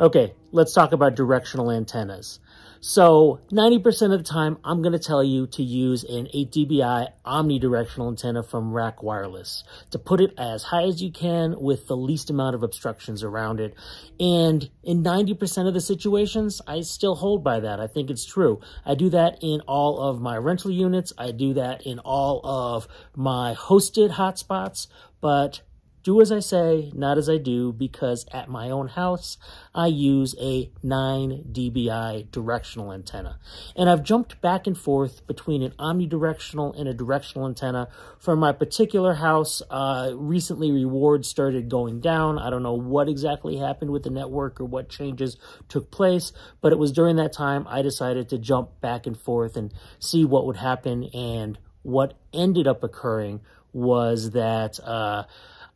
Okay, let's talk about directional antennas. So 90% of the time, I'm going to tell you to use an 8 dBi omnidirectional antenna from RAK Wireless to put it as high as you can with the least amount of obstructions around it. And in 90% of the situations, I still hold by that. I think it's true. I do that in all of my rental units. I do that in all of my hosted hotspots, but do as I say, not as I do, because at my own house, I use a 9 dBi directional antenna. And I've jumped back and forth between an omnidirectional and a directional antenna. For my particular house, uh, recently rewards started going down. I don't know what exactly happened with the network or what changes took place, but it was during that time I decided to jump back and forth and see what would happen. And what ended up occurring was that... Uh,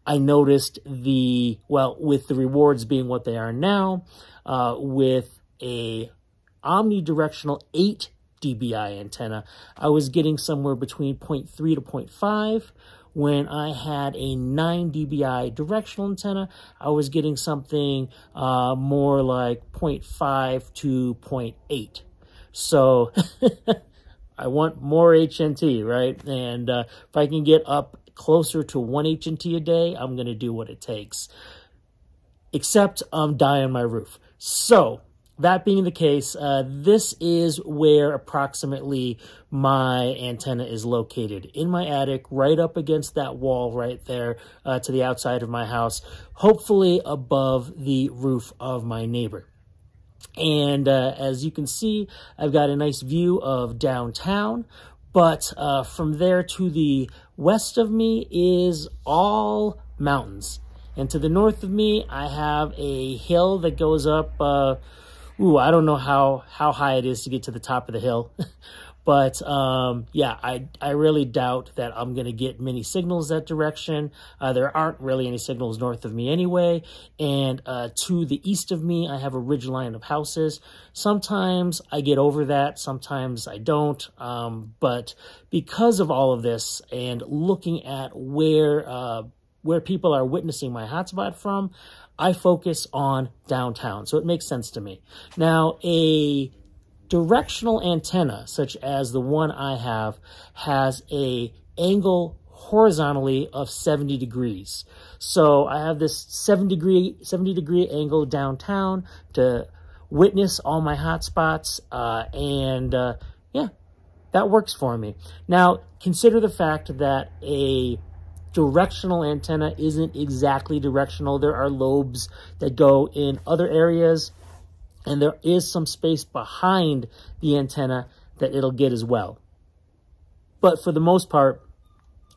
I noticed the, well, with the rewards being what they are now, uh, with a omnidirectional 8 dBi antenna, I was getting somewhere between 0.3 to 0.5. When I had a 9 dBi directional antenna, I was getting something uh, more like 0.5 to 0.8. So I want more HNT, right? And uh, if I can get up closer to one HNT a day, I'm going to do what it takes. Except I'm dying my roof. So, that being the case, uh, this is where approximately my antenna is located. In my attic, right up against that wall right there uh, to the outside of my house, hopefully above the roof of my neighbor. And uh, as you can see, I've got a nice view of downtown, but uh, from there to the West of me is all mountains. And to the north of me, I have a hill that goes up, uh, ooh, I don't know how, how high it is to get to the top of the hill. But um, yeah, I, I really doubt that I'm going to get many signals that direction. Uh, there aren't really any signals north of me anyway. And uh, to the east of me, I have a ridge line of houses. Sometimes I get over that, sometimes I don't. Um, but because of all of this and looking at where uh, where people are witnessing my hotspot from, I focus on downtown. So it makes sense to me. Now, a directional antenna, such as the one I have, has a angle horizontally of 70 degrees. So I have this 70 degree, 70 degree angle downtown to witness all my hotspots, uh, and uh, yeah, that works for me. Now, consider the fact that a directional antenna isn't exactly directional. There are lobes that go in other areas and there is some space behind the antenna that it'll get as well. But for the most part,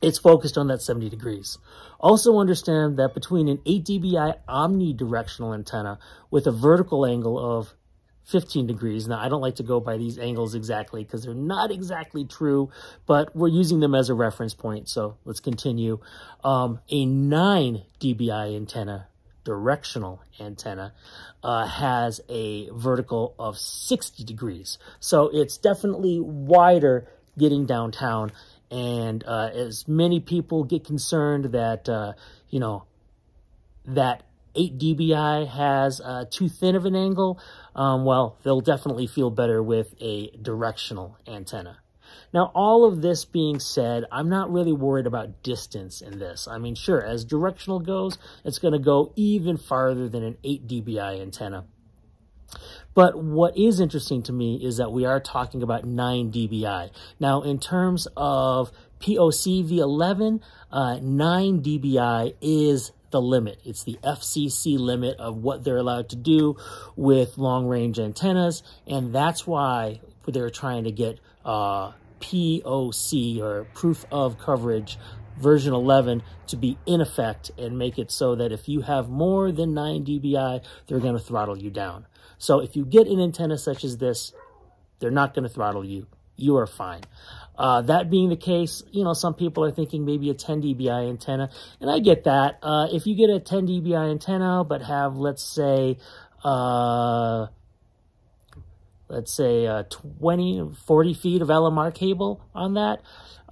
it's focused on that 70 degrees. Also understand that between an 8 dBi omnidirectional antenna with a vertical angle of 15 degrees. Now, I don't like to go by these angles exactly because they're not exactly true, but we're using them as a reference point. So let's continue. Um, a 9 dBi antenna directional antenna uh, has a vertical of 60 degrees. So it's definitely wider getting downtown. And uh, as many people get concerned that, uh, you know, that 8 dBi has uh, too thin of an angle, um, well, they'll definitely feel better with a directional antenna. Now, all of this being said, I'm not really worried about distance in this. I mean, sure, as directional goes, it's going to go even farther than an 8 dBi antenna. But what is interesting to me is that we are talking about 9 dBi. Now, in terms of POC V11, uh, 9 dBi is the limit. It's the FCC limit of what they're allowed to do with long-range antennas, and that's why they're trying to get uh, POC or proof of coverage version 11 to be in effect and make it so that if you have more than 9 dBi, they're going to throttle you down. So if you get an antenna such as this, they're not going to throttle you. You are fine. Uh, that being the case, you know, some people are thinking maybe a 10 dBi antenna, and I get that. Uh, if you get a 10 dBi antenna, but have, let's say, uh, let's say uh, 20, 40 feet of LMR cable on that,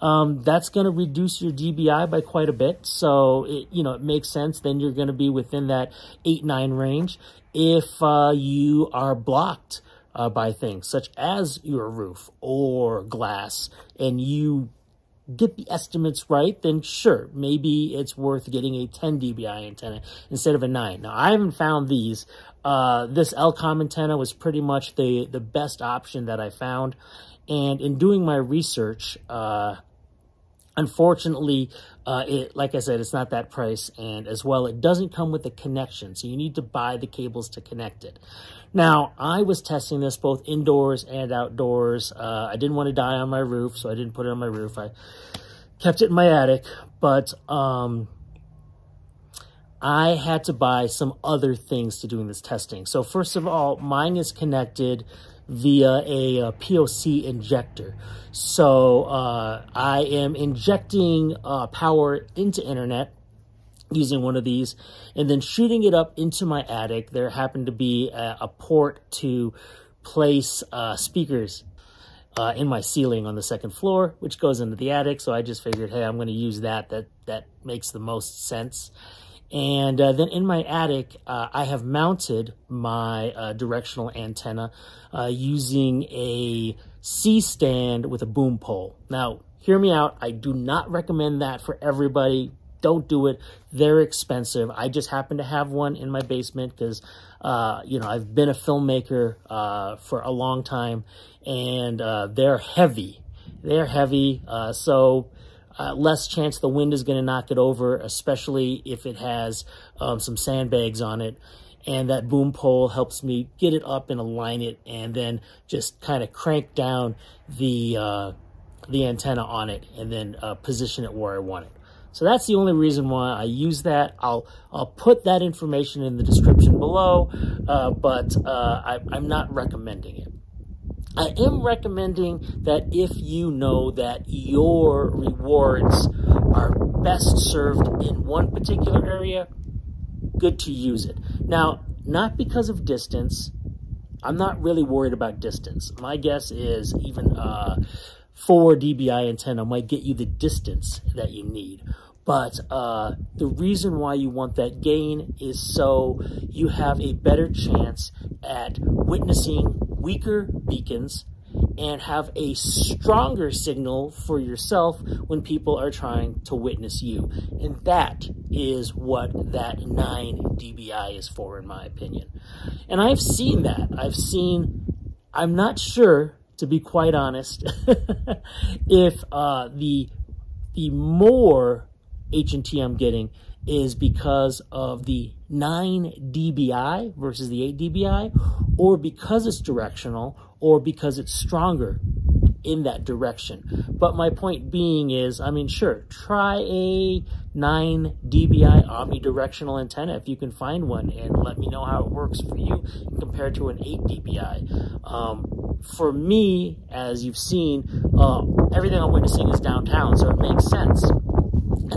um, that's going to reduce your DBI by quite a bit. So, it, you know, it makes sense. Then you're going to be within that 8, 9 range. If uh, you are blocked uh, by things such as your roof or glass and you get the estimates right, then sure, maybe it's worth getting a 10 dBi antenna instead of a 9. Now, I haven't found these. Uh, this L-Com antenna was pretty much the, the best option that I found. And in doing my research, uh, unfortunately, uh, it, like I said, it's not that price. And as well, it doesn't come with a connection. So you need to buy the cables to connect it. Now, I was testing this both indoors and outdoors. Uh, I didn't want to die on my roof, so I didn't put it on my roof. I kept it in my attic, but um, I had to buy some other things to doing this testing. So first of all, mine is connected via a, a PoE injector. So uh, I am injecting uh, power into internet using one of these and then shooting it up into my attic. There happened to be a, a port to place uh, speakers uh, in my ceiling on the second floor, which goes into the attic. So I just figured, hey, I'm going to use that. That that makes the most sense. And uh, then in my attic, uh, I have mounted my uh, directional antenna uh, using a C-stand with a boom pole. Now, hear me out. I do not recommend that for everybody. Don't do it. They're expensive. I just happen to have one in my basement because, uh, you know, I've been a filmmaker uh, for a long time and they're heavy. They're heavy. so uh, less chance the wind is going to knock it over, especially if it has um, some sandbags on it. And that boom pole helps me get it up and align it and then just kind of crank down the, uh, the antenna on it and then uh, position it where I want it. So that's the only reason why I use that. I'll I'll put that information in the description below, uh, but uh, I, I'm not recommending it. I am recommending that if you know that your rewards are best served in one particular area, good to use it. Now, not because of distance. I'm not really worried about distance. My guess is even uh, 4 dBi antenna might get you the distance that you need. But uh, the reason why you want that gain is so you have a better chance at witnessing weaker beacons and have a stronger signal for yourself when people are trying to witness you. And that is what that 9 dBi is for, in my opinion. And I've seen that. I've seen, I'm not sure, to be quite honest, if uh, the, the more HNT I'm getting is because of the 9 dBi versus the 8 dBi, or because it's directional, or because it's stronger in that direction. But my point being is, I mean, sure, try a 9 dBi omnidirectional antenna if you can find one and let me know how it works for you compared to an 8 dBi. Um, for me, as you've seen, uh, everything I'm witnessing is downtown, so it makes sense.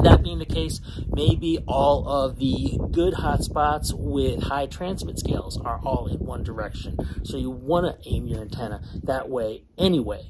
That being the case, maybe all of the good hotspots with high transmit scales are all in one direction. So you want to aim your antenna that way anyway.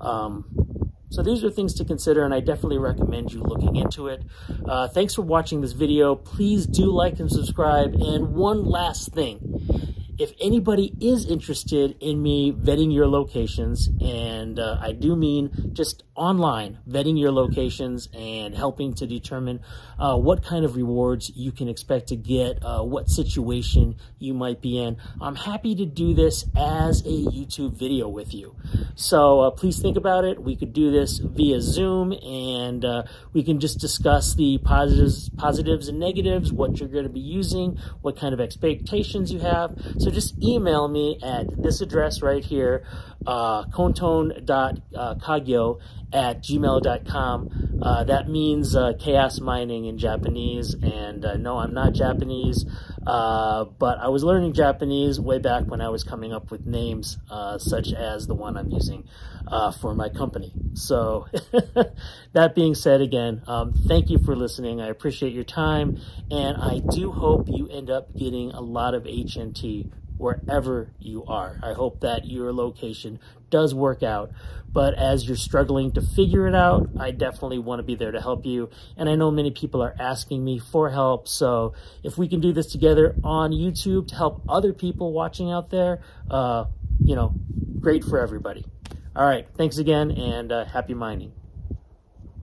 Um, so these are things to consider, and I definitely recommend you looking into it. Uh, thanks for watching this video. Please do like and subscribe. And one last thing if anybody is interested in me vetting your locations, and uh, I do mean just online vetting your locations and helping to determine uh, what kind of rewards you can expect to get, uh, what situation you might be in, I'm happy to do this as a YouTube video with you. So uh, please think about it. We could do this via Zoom, and uh, we can just discuss the positives, positives and negatives, what you're going to be using, what kind of expectations you have. So so just email me at this address right here, uh, kontone.kagyo at gmail.com. Uh, that means uh, chaos mining in Japanese. And uh, no, I'm not Japanese, uh, but I was learning Japanese way back when I was coming up with names uh, such as the one I'm using uh, for my company. So that being said, again, um, thank you for listening. I appreciate your time, and I do hope you end up getting a lot of HNT wherever you are. I hope that your location does work out. But as you're struggling to figure it out, I definitely want to be there to help you. And I know many people are asking me for help. So if we can do this together on YouTube to help other people watching out there, uh, you know, great for everybody. All right. Thanks again and uh, happy mining.